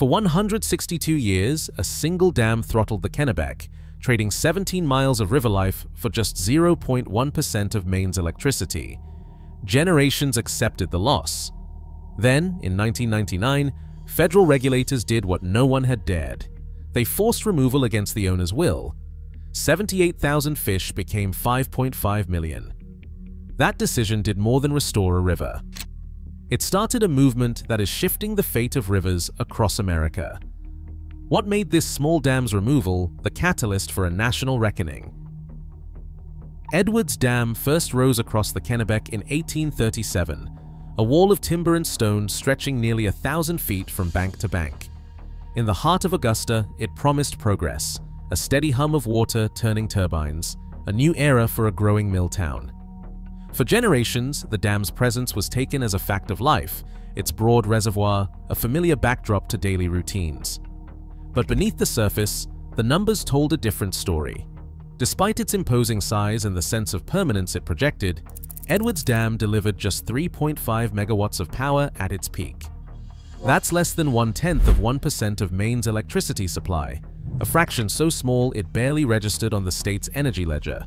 For 162 years, a single dam throttled the Kennebec, trading 17 miles of river life for just 0.1% of Maine's electricity. Generations accepted the loss. Then, in 1999, federal regulators did what no one had dared. They forced removal against the owner's will. 78,000 fish became 5.5 million. That decision did more than restore a river. It started a movement that is shifting the fate of rivers across America. What made this small dam's removal the catalyst for a national reckoning? Edwards Dam first rose across the Kennebec in 1837, a wall of timber and stone stretching nearly a thousand feet from bank to bank. In the heart of Augusta, it promised progress, a steady hum of water turning turbines, a new era for a growing mill town. For generations, the dam's presence was taken as a fact of life, its broad reservoir a familiar backdrop to daily routines. But beneath the surface, the numbers told a different story. Despite its imposing size and the sense of permanence it projected, Edwards Dam delivered just 3.5 megawatts of power at its peak. That's less than one-tenth of 1% of Maine's electricity supply, a fraction so small it barely registered on the state's energy ledger.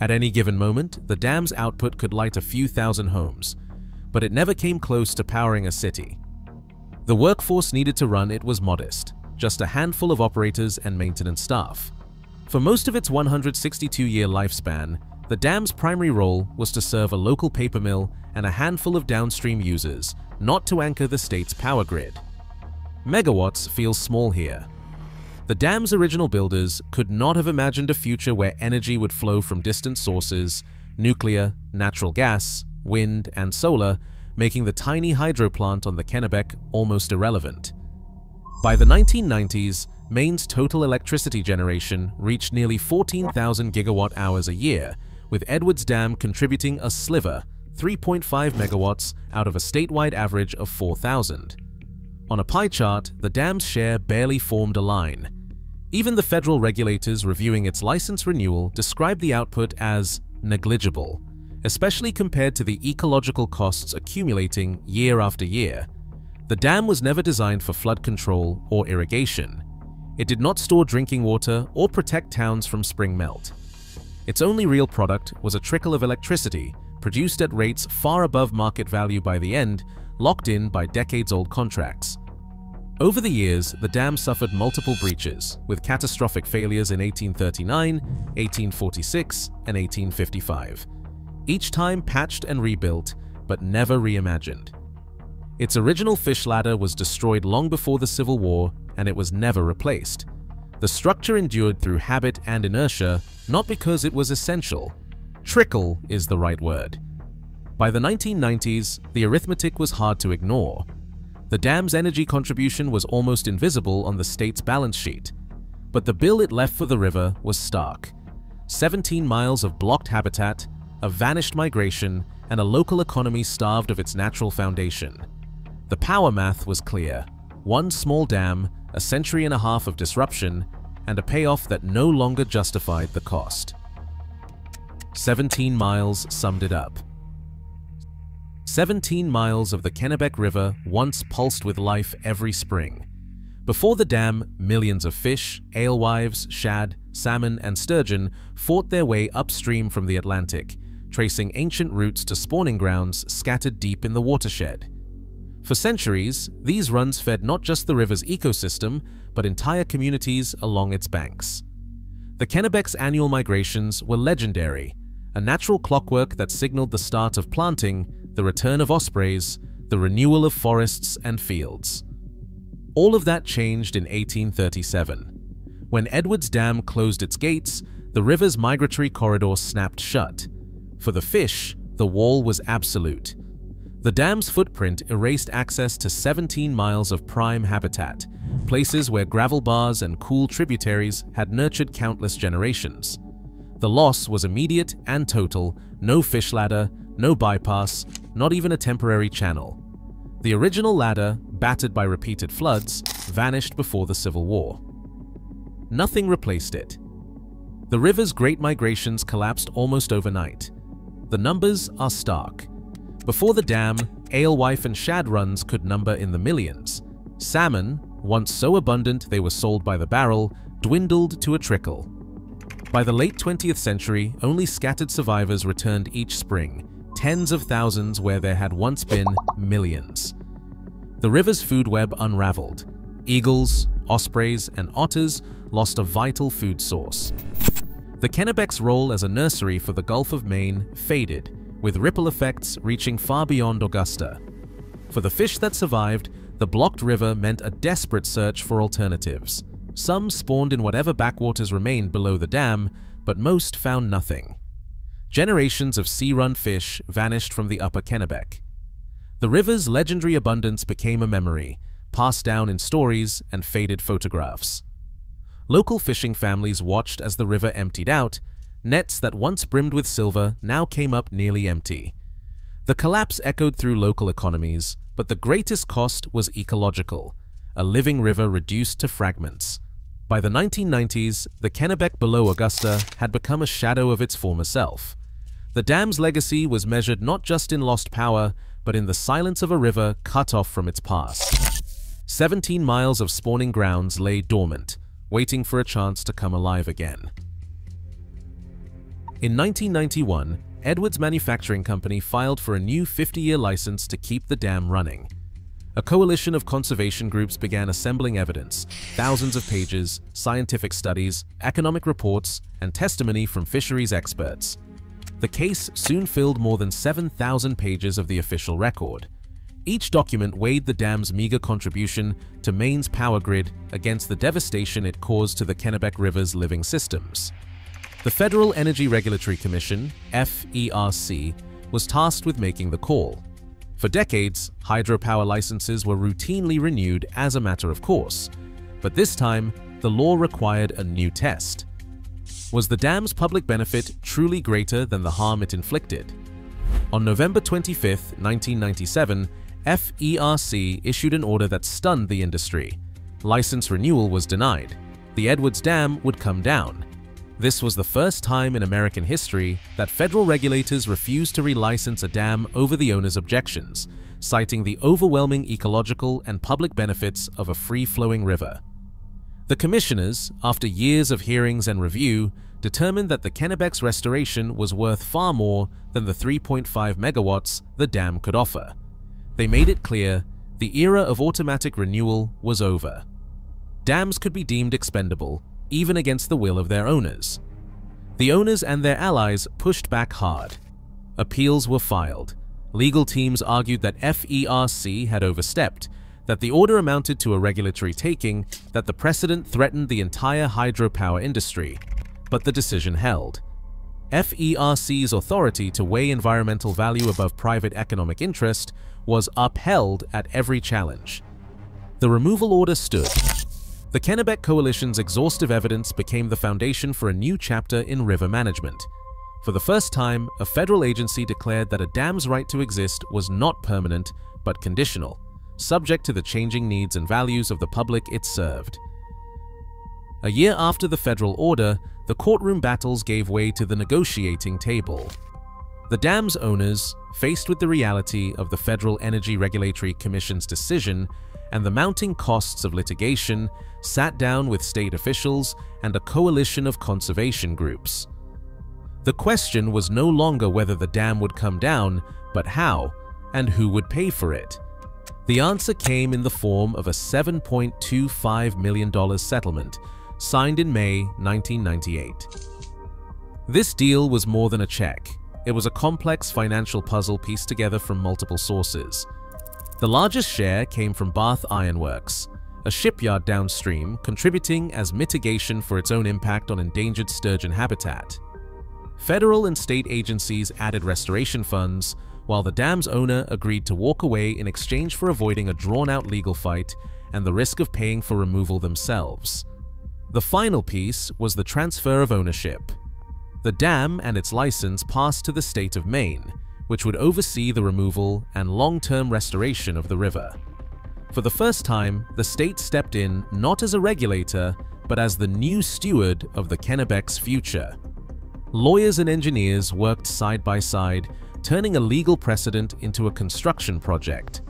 At any given moment, the dam's output could light a few thousand homes, but it never came close to powering a city. The workforce needed to run it was modest, just a handful of operators and maintenance staff. For most of its 162-year lifespan, the dam's primary role was to serve a local paper mill and a handful of downstream users, not to anchor the state's power grid. Megawatts feels small here, the dam's original builders could not have imagined a future where energy would flow from distant sources, nuclear, natural gas, wind, and solar, making the tiny hydro plant on the Kennebec almost irrelevant. By the 1990s, Maine's total electricity generation reached nearly 14,000 gigawatt hours a year, with Edwards Dam contributing a sliver, 3.5 megawatts out of a statewide average of 4,000. On a pie chart, the dam's share barely formed a line, even the federal regulators reviewing its license renewal described the output as negligible, especially compared to the ecological costs accumulating year after year. The dam was never designed for flood control or irrigation. It did not store drinking water or protect towns from spring melt. Its only real product was a trickle of electricity produced at rates far above market value by the end, locked in by decades-old contracts. Over the years, the dam suffered multiple breaches, with catastrophic failures in 1839, 1846, and 1855. Each time patched and rebuilt, but never reimagined. Its original fish ladder was destroyed long before the Civil War, and it was never replaced. The structure endured through habit and inertia, not because it was essential. Trickle is the right word. By the 1990s, the arithmetic was hard to ignore. The dam's energy contribution was almost invisible on the state's balance sheet, but the bill it left for the river was stark. 17 miles of blocked habitat, a vanished migration, and a local economy starved of its natural foundation. The power math was clear. One small dam, a century and a half of disruption, and a payoff that no longer justified the cost. 17 miles summed it up. 17 miles of the Kennebec River once pulsed with life every spring. Before the dam, millions of fish, alewives, shad, salmon, and sturgeon fought their way upstream from the Atlantic, tracing ancient routes to spawning grounds scattered deep in the watershed. For centuries, these runs fed not just the river's ecosystem, but entire communities along its banks. The Kennebec's annual migrations were legendary, a natural clockwork that signaled the start of planting the return of ospreys, the renewal of forests and fields. All of that changed in 1837. When Edwards Dam closed its gates, the river's migratory corridor snapped shut. For the fish, the wall was absolute. The dam's footprint erased access to 17 miles of prime habitat, places where gravel bars and cool tributaries had nurtured countless generations. The loss was immediate and total, no fish ladder, no bypass, not even a temporary channel. The original ladder, battered by repeated floods, vanished before the Civil War. Nothing replaced it. The river's great migrations collapsed almost overnight. The numbers are stark. Before the dam, alewife and shad runs could number in the millions. Salmon, once so abundant they were sold by the barrel, dwindled to a trickle. By the late 20th century, only scattered survivors returned each spring, tens of thousands where there had once been millions. The river's food web unraveled. Eagles, ospreys, and otters lost a vital food source. The Kennebec's role as a nursery for the Gulf of Maine faded, with ripple effects reaching far beyond Augusta. For the fish that survived, the blocked river meant a desperate search for alternatives. Some spawned in whatever backwaters remained below the dam, but most found nothing. Generations of sea-run fish vanished from the upper Kennebec. The river's legendary abundance became a memory, passed down in stories and faded photographs. Local fishing families watched as the river emptied out, nets that once brimmed with silver now came up nearly empty. The collapse echoed through local economies, but the greatest cost was ecological, a living river reduced to fragments. By the 1990s, the Kennebec below Augusta had become a shadow of its former self. The dam's legacy was measured not just in lost power, but in the silence of a river cut off from its past. 17 miles of spawning grounds lay dormant, waiting for a chance to come alive again. In 1991, Edwards Manufacturing Company filed for a new 50-year license to keep the dam running. A coalition of conservation groups began assembling evidence, thousands of pages, scientific studies, economic reports, and testimony from fisheries experts. The case soon filled more than 7,000 pages of the official record, each document weighed the dam's meager contribution to Maine's power grid against the devastation it caused to the Kennebec River's living systems. The Federal Energy Regulatory Commission, FERC, was tasked with making the call. For decades, hydropower licenses were routinely renewed as a matter of course, but this time, the law required a new test. Was the dam's public benefit truly greater than the harm it inflicted? On November 25, 1997, FERC issued an order that stunned the industry. License renewal was denied. The Edwards Dam would come down. This was the first time in American history that federal regulators refused to relicense a dam over the owner's objections, citing the overwhelming ecological and public benefits of a free-flowing river. The commissioners, after years of hearings and review, determined that the Kennebec's restoration was worth far more than the 3.5 megawatts the dam could offer. They made it clear the era of automatic renewal was over. Dams could be deemed expendable, even against the will of their owners. The owners and their allies pushed back hard. Appeals were filed. Legal teams argued that FERC had overstepped, that the order amounted to a regulatory taking, that the precedent threatened the entire hydropower industry, but the decision held. FERC's authority to weigh environmental value above private economic interest was upheld at every challenge. The removal order stood. The Kennebec Coalition's exhaustive evidence became the foundation for a new chapter in river management. For the first time, a federal agency declared that a dam's right to exist was not permanent, but conditional, subject to the changing needs and values of the public it served. A year after the federal order, the courtroom battles gave way to the negotiating table. The dam's owners, faced with the reality of the Federal Energy Regulatory Commission's decision and the mounting costs of litigation, sat down with state officials and a coalition of conservation groups. The question was no longer whether the dam would come down, but how, and who would pay for it. The answer came in the form of a $7.25 million settlement signed in May 1998. This deal was more than a check. It was a complex financial puzzle pieced together from multiple sources. The largest share came from Bath Ironworks, a shipyard downstream contributing as mitigation for its own impact on endangered sturgeon habitat. Federal and state agencies added restoration funds, while the dam's owner agreed to walk away in exchange for avoiding a drawn-out legal fight and the risk of paying for removal themselves. The final piece was the transfer of ownership. The dam and its license passed to the state of Maine, which would oversee the removal and long-term restoration of the river. For the first time, the state stepped in not as a regulator, but as the new steward of the Kennebec's future. Lawyers and engineers worked side by side, turning a legal precedent into a construction project.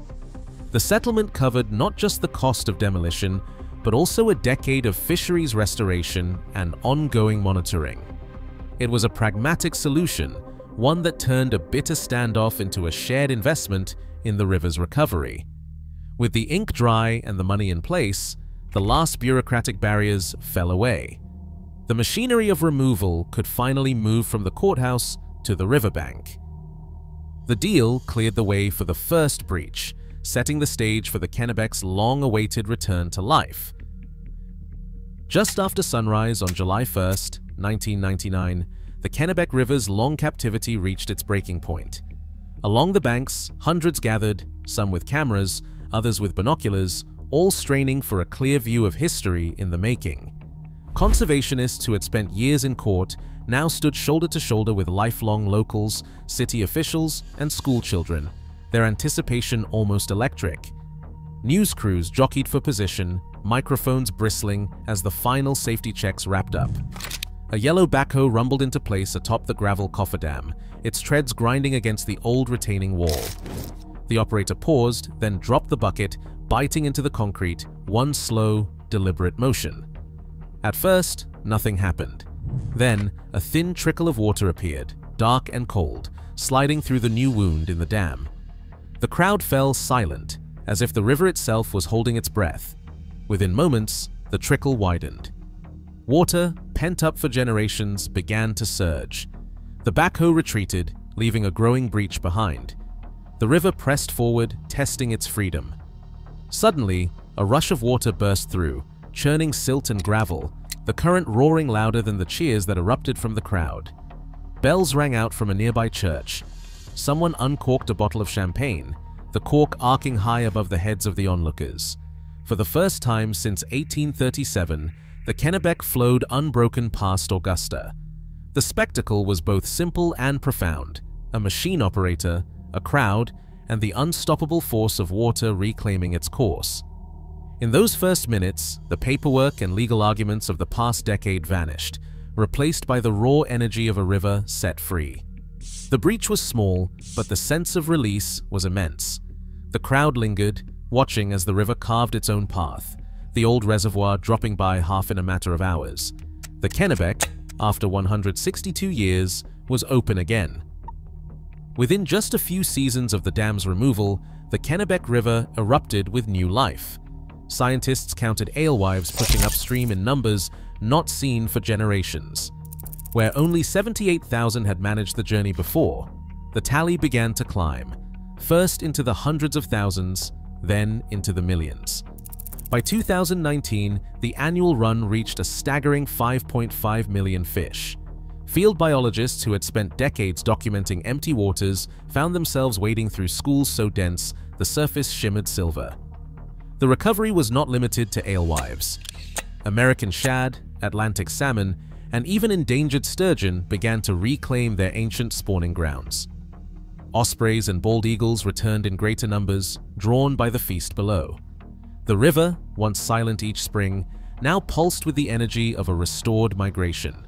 The settlement covered not just the cost of demolition, but also a decade of fisheries restoration and ongoing monitoring. It was a pragmatic solution, one that turned a bitter standoff into a shared investment in the river's recovery. With the ink dry and the money in place, the last bureaucratic barriers fell away. The machinery of removal could finally move from the courthouse to the riverbank. The deal cleared the way for the first breach, setting the stage for the Kennebec's long-awaited return to life. Just after sunrise on July 1, 1999, the Kennebec River's long captivity reached its breaking point. Along the banks, hundreds gathered, some with cameras, others with binoculars, all straining for a clear view of history in the making. Conservationists who had spent years in court now stood shoulder to shoulder with lifelong locals, city officials, and schoolchildren, their anticipation almost electric. News crews jockeyed for position, microphones bristling as the final safety checks wrapped up. A yellow backhoe rumbled into place atop the gravel cofferdam, its treads grinding against the old retaining wall. The operator paused, then dropped the bucket, biting into the concrete, one slow, deliberate motion. At first, nothing happened. Then, a thin trickle of water appeared, dark and cold, sliding through the new wound in the dam. The crowd fell silent, as if the river itself was holding its breath. Within moments, the trickle widened. Water, pent up for generations, began to surge. The backhoe retreated, leaving a growing breach behind. The river pressed forward, testing its freedom. Suddenly, a rush of water burst through, churning silt and gravel, the current roaring louder than the cheers that erupted from the crowd. Bells rang out from a nearby church. Someone uncorked a bottle of champagne, the cork arcing high above the heads of the onlookers. For the first time since 1837, the Kennebec flowed unbroken past Augusta. The spectacle was both simple and profound, a machine operator, a crowd, and the unstoppable force of water reclaiming its course. In those first minutes, the paperwork and legal arguments of the past decade vanished, replaced by the raw energy of a river set free. The breach was small, but the sense of release was immense. The crowd lingered, watching as the river carved its own path, the old reservoir dropping by half in a matter of hours. The Kennebec, after 162 years, was open again. Within just a few seasons of the dam's removal, the Kennebec River erupted with new life. Scientists counted alewives pushing upstream in numbers not seen for generations. Where only 78,000 had managed the journey before, the tally began to climb, first into the hundreds of thousands, then into the millions. By 2019, the annual run reached a staggering 5.5 million fish. Field biologists who had spent decades documenting empty waters found themselves wading through schools so dense the surface shimmered silver. The recovery was not limited to alewives. American shad, Atlantic salmon, and even endangered sturgeon began to reclaim their ancient spawning grounds. Ospreys and bald eagles returned in greater numbers, drawn by the feast below. The river, once silent each spring, now pulsed with the energy of a restored migration.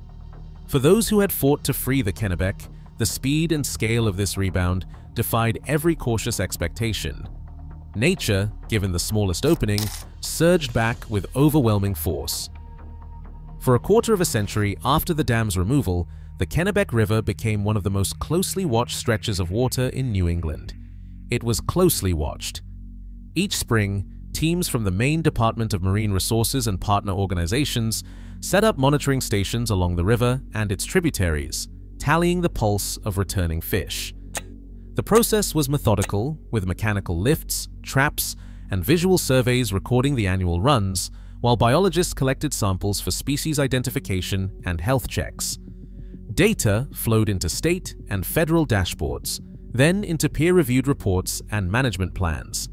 For those who had fought to free the Kennebec, the speed and scale of this rebound defied every cautious expectation. Nature, given the smallest opening, surged back with overwhelming force. For a quarter of a century after the dam's removal, the Kennebec River became one of the most closely watched stretches of water in New England. It was closely watched. Each spring, teams from the Maine Department of Marine Resources and partner organizations set up monitoring stations along the river and its tributaries, tallying the pulse of returning fish. The process was methodical, with mechanical lifts, traps, and visual surveys recording the annual runs, while biologists collected samples for species identification and health checks. Data flowed into state and federal dashboards, then into peer-reviewed reports and management plans.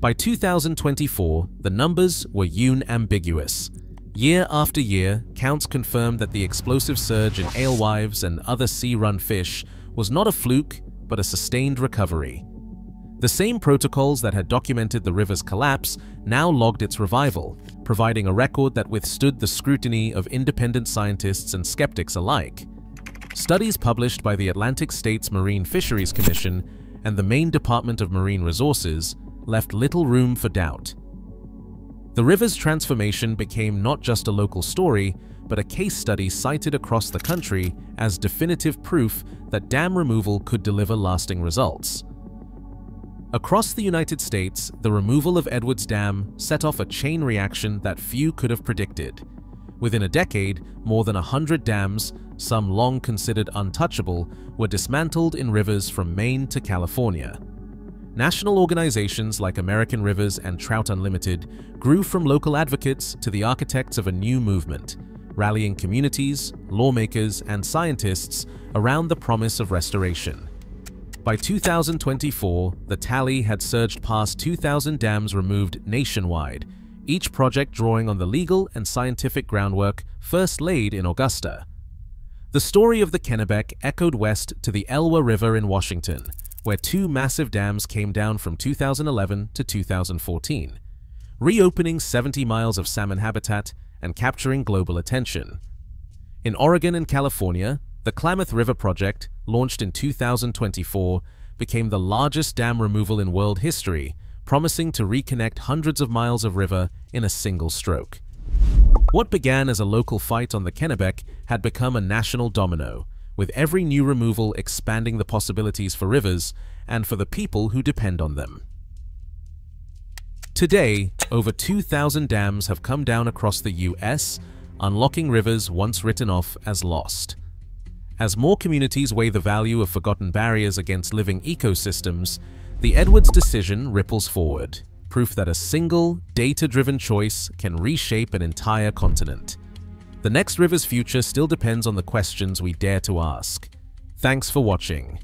By 2024, the numbers were unambiguous. Year after year, counts confirmed that the explosive surge in alewives and other sea-run fish was not a fluke, but a sustained recovery. The same protocols that had documented the river's collapse now logged its revival, providing a record that withstood the scrutiny of independent scientists and skeptics alike. Studies published by the Atlantic States Marine Fisheries Commission and the Maine Department of Marine Resources left little room for doubt. The river's transformation became not just a local story, but a case study cited across the country as definitive proof that dam removal could deliver lasting results. Across the United States, the removal of Edwards Dam set off a chain reaction that few could have predicted. Within a decade, more than a hundred dams, some long considered untouchable, were dismantled in rivers from Maine to California. National organizations like American Rivers and Trout Unlimited grew from local advocates to the architects of a new movement, rallying communities, lawmakers, and scientists around the promise of restoration. By 2024, the tally had surged past 2,000 dams removed nationwide, each project drawing on the legal and scientific groundwork first laid in Augusta. The story of the Kennebec echoed west to the Elwha River in Washington, where two massive dams came down from 2011 to 2014, reopening 70 miles of salmon habitat and capturing global attention. In Oregon and California, the Klamath River Project, launched in 2024, became the largest dam removal in world history, promising to reconnect hundreds of miles of river in a single stroke. What began as a local fight on the Kennebec had become a national domino, with every new removal expanding the possibilities for rivers and for the people who depend on them. Today, over 2,000 dams have come down across the US, unlocking rivers once written off as lost. As more communities weigh the value of forgotten barriers against living ecosystems, the Edwards decision ripples forward, proof that a single, data-driven choice can reshape an entire continent. The next river's future still depends on the questions we dare to ask. Thanks for watching.